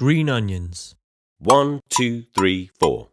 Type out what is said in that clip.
Green onions. One, two, three, four.